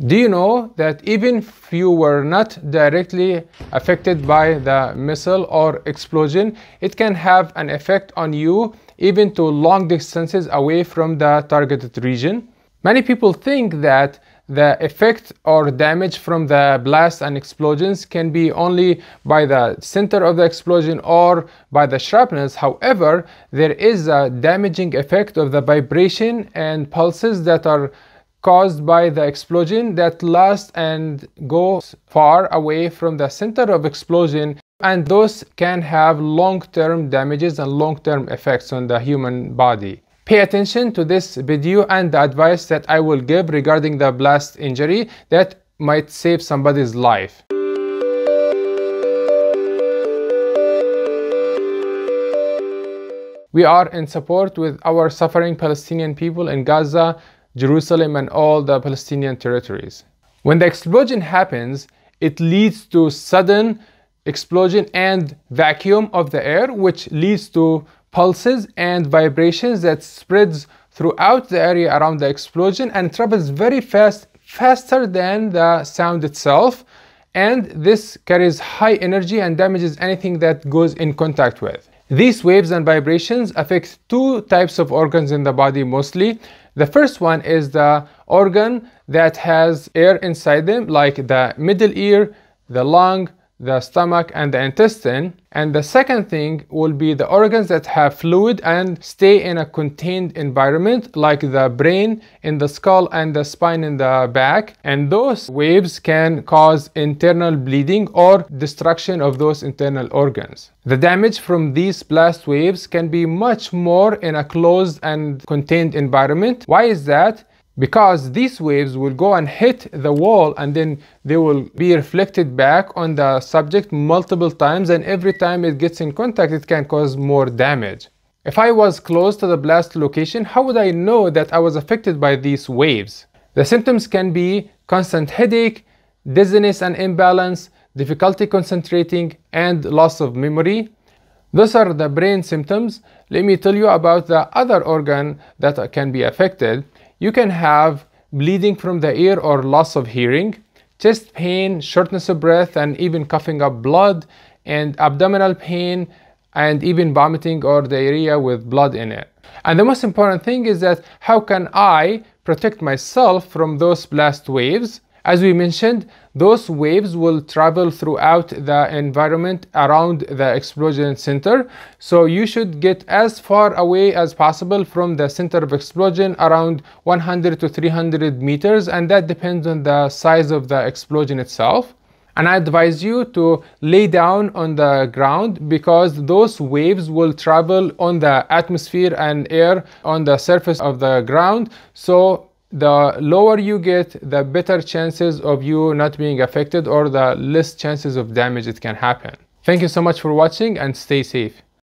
Do you know that even if you were not directly affected by the missile or explosion, it can have an effect on you even to long distances away from the targeted region? Many people think that the effect or damage from the blast and explosions can be only by the center of the explosion or by the shrapnels. However, there is a damaging effect of the vibration and pulses that are caused by the explosion that last and go far away from the center of explosion and those can have long-term damages and long-term effects on the human body. Pay attention to this video and the advice that I will give regarding the blast injury that might save somebody's life. We are in support with our suffering Palestinian people in Gaza Jerusalem and all the Palestinian territories. When the explosion happens, it leads to sudden explosion and vacuum of the air, which leads to pulses and vibrations that spreads throughout the area around the explosion and travels very fast, faster than the sound itself. And this carries high energy and damages anything that goes in contact with. These waves and vibrations affect two types of organs in the body mostly. The first one is the organ that has air inside them, like the middle ear, the lung, the stomach and the intestine and the second thing will be the organs that have fluid and stay in a contained environment like the brain in the skull and the spine in the back and those waves can cause internal bleeding or destruction of those internal organs. The damage from these blast waves can be much more in a closed and contained environment. Why is that? Because these waves will go and hit the wall and then they will be reflected back on the subject multiple times and every time it gets in contact it can cause more damage. If I was close to the blast location, how would I know that I was affected by these waves? The symptoms can be constant headache, dizziness and imbalance, difficulty concentrating, and loss of memory. Those are the brain symptoms. Let me tell you about the other organ that can be affected. You can have bleeding from the ear or loss of hearing, chest pain, shortness of breath, and even coughing up blood, and abdominal pain, and even vomiting or diarrhea with blood in it. And the most important thing is that how can I protect myself from those blast waves? As we mentioned, those waves will travel throughout the environment around the explosion center. So you should get as far away as possible from the center of explosion around 100 to 300 meters and that depends on the size of the explosion itself. And I advise you to lay down on the ground because those waves will travel on the atmosphere and air on the surface of the ground. So the lower you get, the better chances of you not being affected or the less chances of damage it can happen. Thank you so much for watching and stay safe.